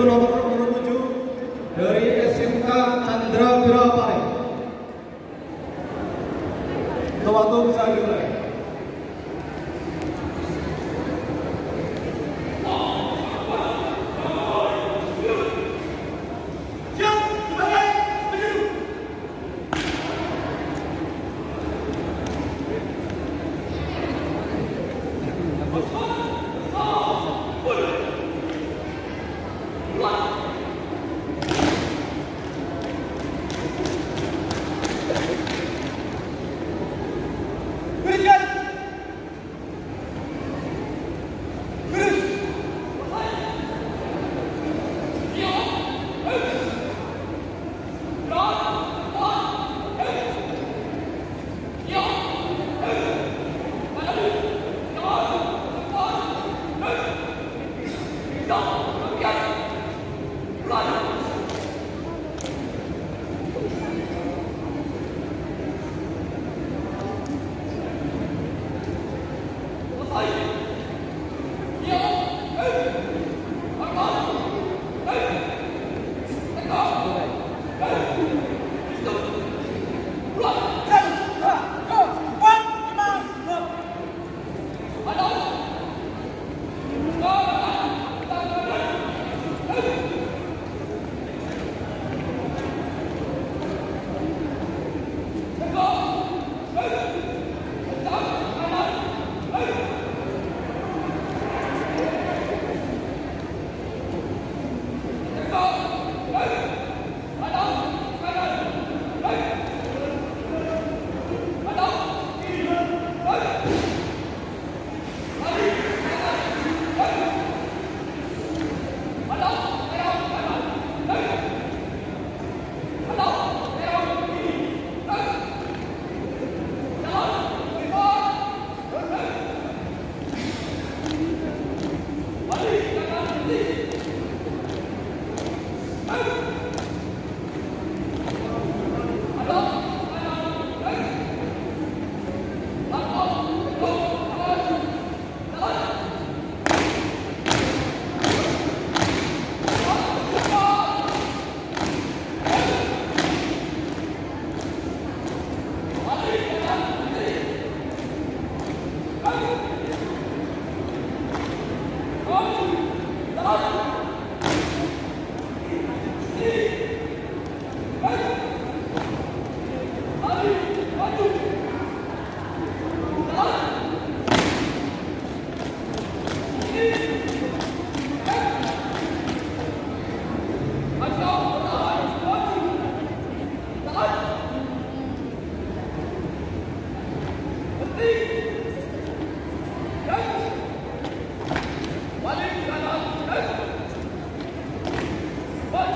yaitu nomor nomor 7 dari SMK Chandra Birapari. Waktu bisa dimulai.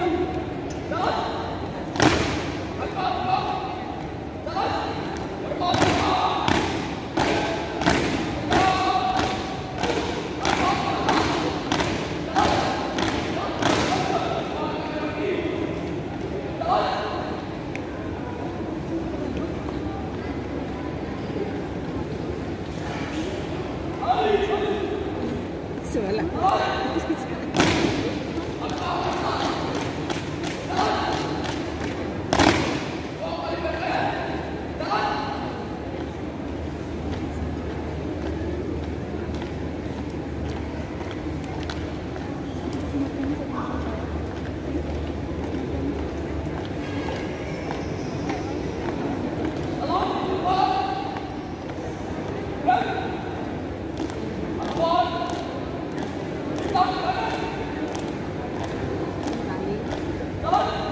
Stop! Come on.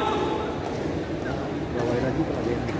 Ya, wajib lagi kalau dia.